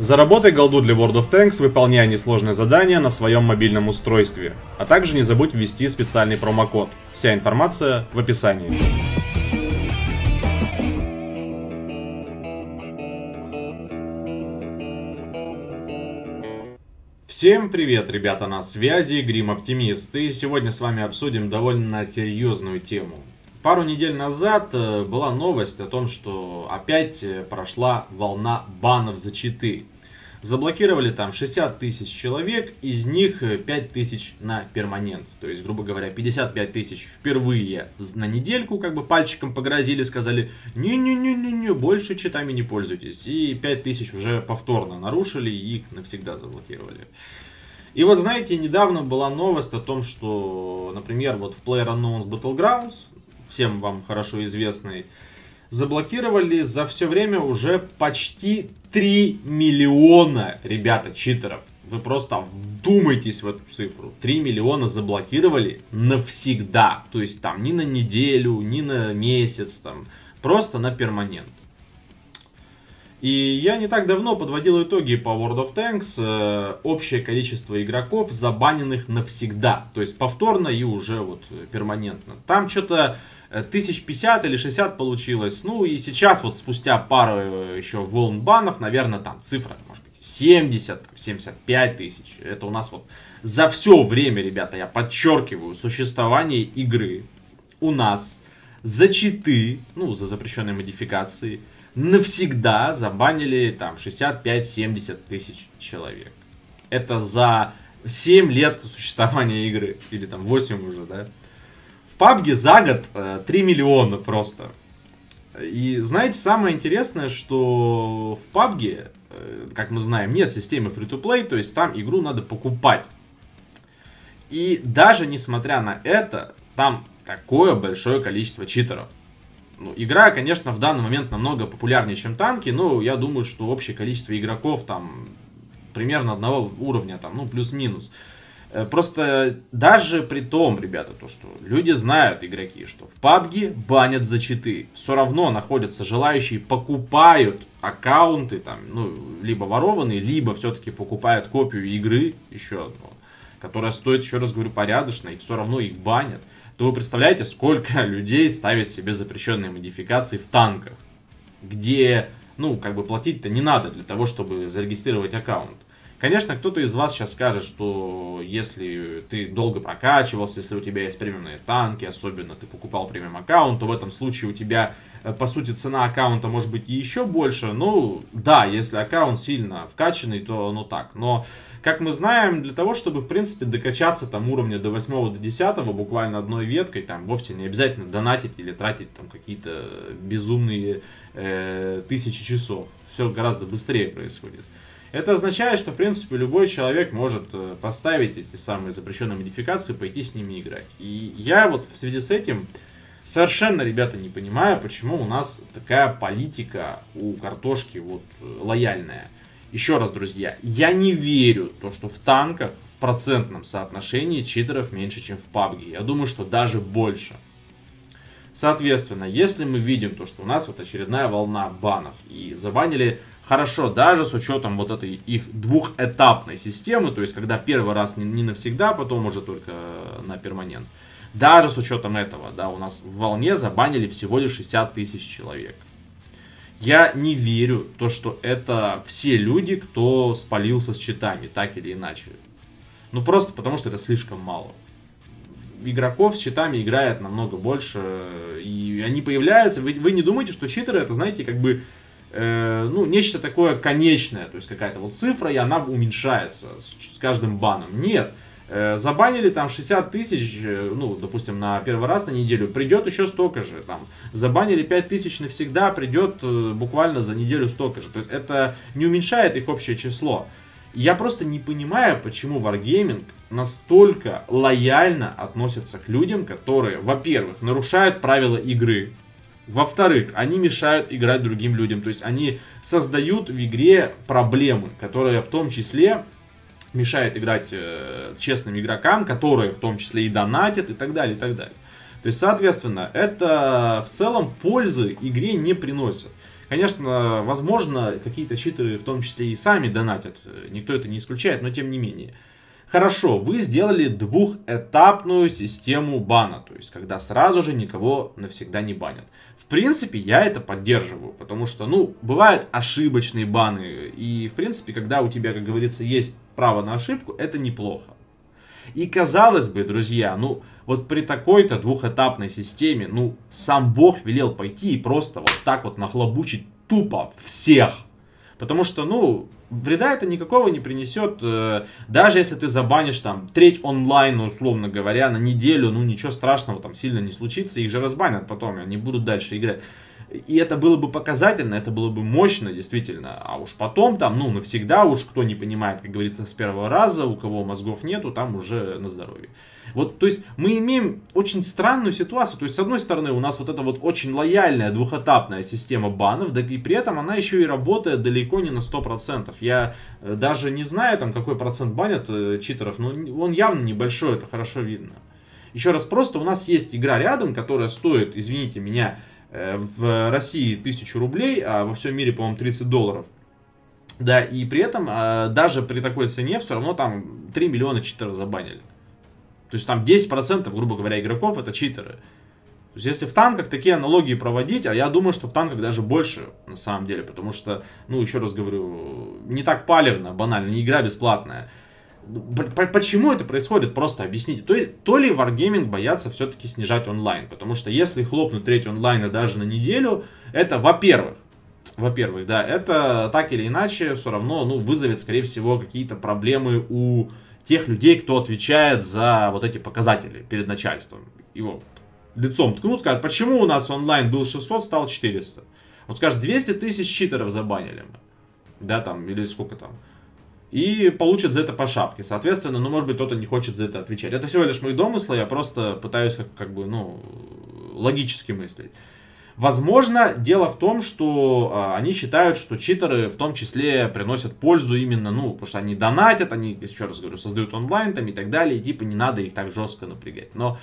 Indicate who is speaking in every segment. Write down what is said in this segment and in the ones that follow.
Speaker 1: Заработай голду для World of Tanks, выполняя несложные задания на своем мобильном устройстве. А также не забудь ввести специальный промокод. Вся информация в описании. Всем привет, ребята, на связи Грим Оптимист. И сегодня с вами обсудим довольно серьезную тему. Пару недель назад э, была новость о том, что опять э, прошла волна банов за читы. Заблокировали там 60 тысяч человек, из них 5 э, тысяч на перманент. То есть, грубо говоря, 55 тысяч впервые на недельку, как бы пальчиком погрозили, сказали, не-не-не-не-не, больше читами не пользуйтесь. И 5 тысяч уже повторно нарушили и их навсегда заблокировали. И вот, знаете, недавно была новость о том, что, например, вот в PlayerUnknown's Battlegrounds, всем вам хорошо известный, заблокировали за все время уже почти 3 миллиона, ребята, читеров. Вы просто вдумайтесь в эту цифру. 3 миллиона заблокировали навсегда. То есть там ни на неделю, ни на месяц, там просто на перманент. И я не так давно подводил итоги по World of Tanks. Э, общее количество игроков забаненных навсегда. То есть повторно и уже вот перманентно. Там что-то Э, тысяч пятьдесят или 60 получилось. Ну и сейчас вот спустя пару э, еще волн банов, наверное, там цифра, может быть, 70, 75 тысяч. Это у нас вот за все время, ребята, я подчеркиваю, существование игры у нас за читы, ну, за запрещенные модификации, навсегда забанили там 65-70 тысяч человек. Это за 7 лет существования игры. Или там 8 уже, да. PUBG за год 3 э, миллиона просто. И знаете, самое интересное, что в PUBG, э, как мы знаем, нет системы free-to-play, то есть там игру надо покупать. И даже несмотря на это, там такое большое количество читеров. Ну, игра, конечно, в данный момент намного популярнее, чем танки, но я думаю, что общее количество игроков там примерно одного уровня, там, ну, плюс-минус. Э, просто даже при том, ребята, то, что люди знают, игроки, что в PUBG банят за читы. Все равно находятся желающие, покупают аккаунты, там, ну, либо ворованные, либо все-таки покупают копию игры, еще одну, которая стоит, еще раз говорю, порядочно, и все равно их банят. То вы представляете, сколько людей ставят себе запрещенные модификации в танках, где, ну, как бы платить-то не надо для того, чтобы зарегистрировать аккаунт. Конечно, кто-то из вас сейчас скажет, что если ты долго прокачивался, если у тебя есть премиумные танки, особенно ты покупал премиум аккаунт, то в этом случае у тебя, э, по сути, цена аккаунта может быть еще больше. Ну, да, если аккаунт сильно вкачанный, то ну так. Но, как мы знаем, для того, чтобы, в принципе, докачаться там уровня до 8 до 10 буквально одной веткой, там вовсе не обязательно донатить или тратить там какие-то безумные э, тысячи часов. Все гораздо быстрее происходит. Это означает, что, в принципе, любой человек может э, поставить эти самые запрещенные модификации, пойти с ними играть. И я вот в связи с этим совершенно, ребята, не понимаю, почему у нас такая политика у картошки вот э, лояльная. Еще раз, друзья, я не верю то, что в танках в процентном соотношении читеров меньше, чем в PUBG. Я думаю, что даже больше. Соответственно, если мы видим то, что у нас вот очередная волна банов и забанили хорошо, даже с учетом вот этой их двухэтапной системы, то есть когда первый раз не, не навсегда, потом уже только на перманент. Даже с учетом этого, да, у нас в волне забанили всего лишь 60 тысяч человек. Я не верю то, что это все люди, кто спалился с читами, так или иначе. Ну просто потому, что это слишком мало. Игроков с читами играет намного больше, и они появляются. Вы, вы не думаете, что читеры это, знаете, как бы э, ну, нечто такое конечное, то есть какая-то вот цифра, и она уменьшается с, с каждым баном. Нет, э, забанили там 60 тысяч, э, ну, допустим, на первый раз на неделю, придет еще столько же, там, забанили 5 тысяч навсегда, придет э, буквально за неделю столько же, то есть это не уменьшает их общее число. Я просто не понимаю, почему Wargaming настолько лояльно относится к людям, которые, во-первых, нарушают правила игры, во-вторых, они мешают играть другим людям. То есть они создают в игре проблемы, которые в том числе мешают играть э, честным игрокам, которые в том числе и донатят и так далее, и так далее. То есть, соответственно, это в целом пользы игре не приносит. Конечно, возможно, какие-то читеры в том числе и сами донатят, никто это не исключает, но тем не менее. Хорошо, вы сделали двухэтапную систему бана, то есть когда сразу же никого навсегда не банят. В принципе, я это поддерживаю, потому что, ну, бывают ошибочные баны, и, в принципе, когда у тебя, как говорится, есть право на ошибку, это неплохо. И казалось бы, друзья, ну, вот при такой-то двухэтапной системе, ну, сам Бог велел пойти и просто вот так вот нахлобучить тупо всех. Потому что, ну, вреда это никакого не принесет. Э, даже если ты забанишь там треть онлайна, условно говоря, на неделю, ну ничего страшного там сильно не случится, их же разбанят потом, и они будут дальше играть. И это было бы показательно, это было бы мощно, действительно. А уж потом там, ну, навсегда уж кто не понимает, как говорится, с первого раза, у кого мозгов нету, там уже на здоровье. Вот, то есть, мы имеем очень странную ситуацию. То есть, с одной стороны, у нас вот эта вот очень лояльная двухэтапная система банов, да и при этом она еще и работает далеко не на 100%. Я э, даже не знаю, там, какой процент банят э, читеров, но он явно небольшой, это хорошо видно. Еще раз, просто у нас есть игра рядом, которая стоит, извините меня, в России 1000 рублей, а во всем мире, по-моему, 30 долларов. Да, и при этом, даже при такой цене, все равно там 3 миллиона читеров забанили. То есть там 10%, грубо говоря, игроков это читеры. То есть если в танках такие аналогии проводить, а я думаю, что в танках даже больше, на самом деле, потому что, ну, еще раз говорю, не так палевно, банально, не игра бесплатная. Почему это происходит, просто объясните. То есть, то ли Wargaming боятся все-таки снижать онлайн, потому что если хлопнуть треть онлайна даже на неделю, это, во-первых, во-первых, да, это так или иначе все равно, ну, вызовет, скорее всего, какие-то проблемы у тех людей, кто отвечает за вот эти показатели перед начальством. Его лицом ткнут, скажут, почему у нас онлайн был 600, стал 400. Вот скажет, 200 тысяч читеров забанили мы. Да, там, или сколько там. И получат за это по шапке. Соответственно, ну, может быть, кто-то не хочет за это отвечать. Это всего лишь мои домыслы, я просто пытаюсь как, как бы, ну, логически мыслить. Возможно, дело в том, что а, они считают, что читеры в том числе приносят пользу именно, ну, потому что они донатят, они, еще раз говорю, создают онлайн там и так далее, и типа не надо их так жестко напрягать. Но,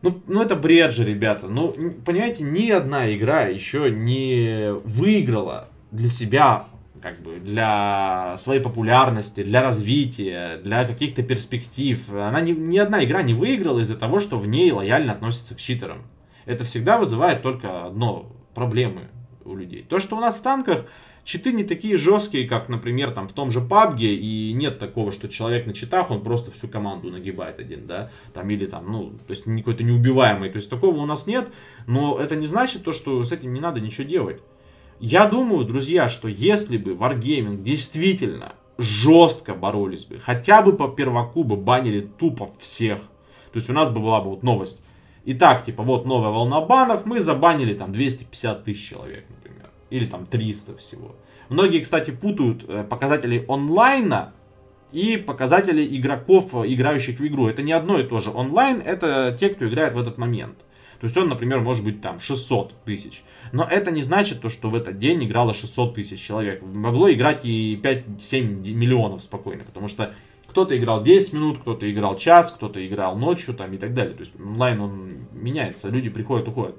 Speaker 1: ну, ну это бред же, ребята. Ну, понимаете, ни одна игра еще не выиграла для себя как бы для своей популярности, для развития, для каких-то перспектив. Она ни, ни одна игра не выиграла из-за того, что в ней лояльно относятся к читерам это всегда вызывает только одно проблемы у людей. То, что у нас в танках читы не такие жесткие, как, например, там в том же PUBG, и нет такого, что человек на читах, он просто всю команду нагибает один, да, там, или там, ну, то есть какой-то неубиваемый, то есть такого у нас нет, но это не значит то, что с этим не надо ничего делать. Я думаю, друзья, что если бы Wargaming действительно жестко боролись бы, хотя бы по перваку бы банили тупо всех, то есть у нас бы была бы вот новость, Итак, типа, вот новая волна банов, мы забанили там 250 тысяч человек, например. Или там 300 всего. Многие, кстати, путают э, показатели онлайна и показатели игроков, э, играющих в игру. Это не одно и то же. Онлайн это те, кто играет в этот момент. То есть он, например, может быть там 600 тысяч. Но это не значит то, что в этот день играло 600 тысяч человек. Могло играть и 5-7 миллионов спокойно. Потому что кто-то играл 10 минут, кто-то играл час, кто-то играл ночью там и так далее. То есть онлайн он меняется, люди приходят, уходят.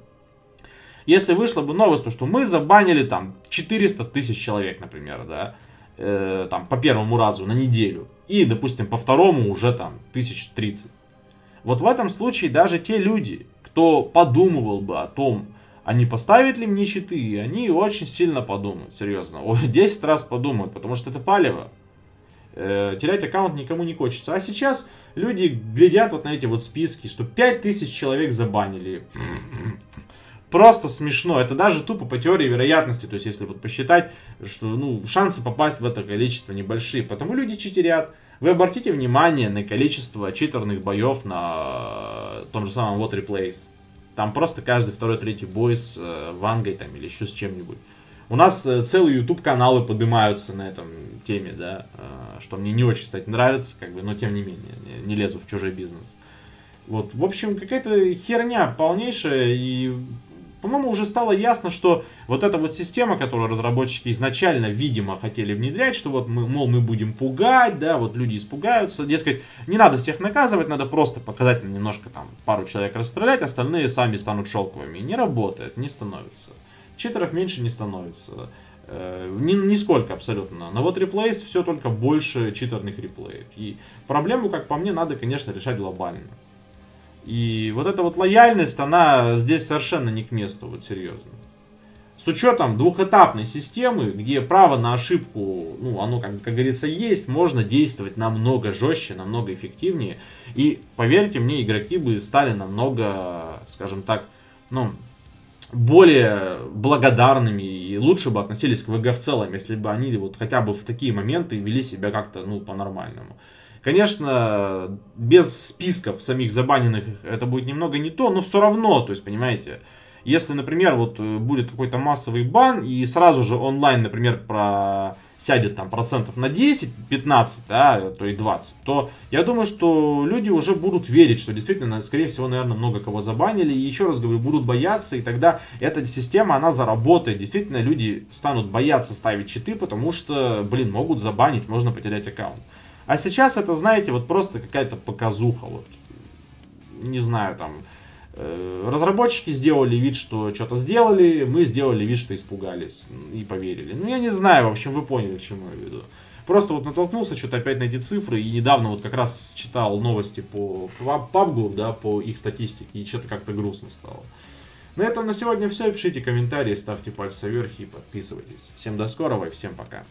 Speaker 1: Если вышла бы новость, то что мы забанили там 400 тысяч человек, например, да, э, там по первому разу на неделю. И, допустим, по второму уже там 1030. Вот в этом случае даже те люди, кто подумывал бы о том, а не поставить ли мне щиты, они очень сильно подумают, серьезно. 10 раз подумают, потому что это палево э, терять аккаунт никому не хочется. А сейчас люди глядят вот на эти вот списки, что 5000 человек забанили. Просто смешно. Это даже тупо по теории вероятности. То есть, если вот посчитать, что ну, шансы попасть в это количество небольшие. Потому люди читерят. Вы обратите внимание на количество читерных боев на том же самом Water Replace. Там просто каждый второй, третий бой с э, Вангой там или еще с чем-нибудь. У нас э, целые YouTube каналы поднимаются на этом теме, да, э, что мне не очень, кстати, нравится, как бы, но тем не менее, не, не лезу в чужой бизнес. Вот, в общем, какая-то херня полнейшая, и, по-моему, уже стало ясно, что вот эта вот система, которую разработчики изначально, видимо, хотели внедрять, что вот мы, мол, мы будем пугать, да, вот люди испугаются, дескать, не надо всех наказывать, надо просто показательно немножко там пару человек расстрелять, остальные сами станут шелковыми. Не работает, не становится. читеров меньше не становится. Э, ни, нисколько абсолютно. Но вот реплейс все только больше читерных реплеев. И проблему, как по мне, надо, конечно, решать глобально. И вот эта вот лояльность, она здесь совершенно не к месту, вот серьезно. С учетом двухэтапной системы, где право на ошибку, ну, оно, как, как говорится, есть, можно действовать намного жестче, намного эффективнее. И, поверьте мне, игроки бы стали намного, скажем так, ну, более благодарными и лучше бы относились к ВГ в целом, если бы они вот хотя бы в такие моменты вели себя как-то, ну, по-нормальному. Конечно, без списков самих забаненных это будет немного не то, но все равно, то есть, понимаете, если, например, вот э, будет какой-то массовый бан, и сразу же онлайн, например, про сядет там процентов на 10, 15, да, то и 20, то я думаю, что люди уже будут верить, что действительно, скорее всего, наверное, много кого забанили, и еще раз говорю, будут бояться, и тогда эта система, она заработает. Действительно, люди станут бояться ставить читы, потому что, блин, могут забанить, можно потерять аккаунт. А сейчас это, знаете, вот просто какая-то показуха, вот, не знаю, там, Э, разработчики сделали вид, что что-то сделали, мы сделали вид, что испугались и поверили. Ну, я не знаю, в общем, вы поняли, к чему я веду. Просто вот натолкнулся что-то опять на эти цифры, и недавно вот как раз читал новости по PUBG, да, по их статистике, и что-то как-то грустно стало. На этом на сегодня все. Пишите комментарии, ставьте пальцы вверх и подписывайтесь. Всем до скорого и всем пока.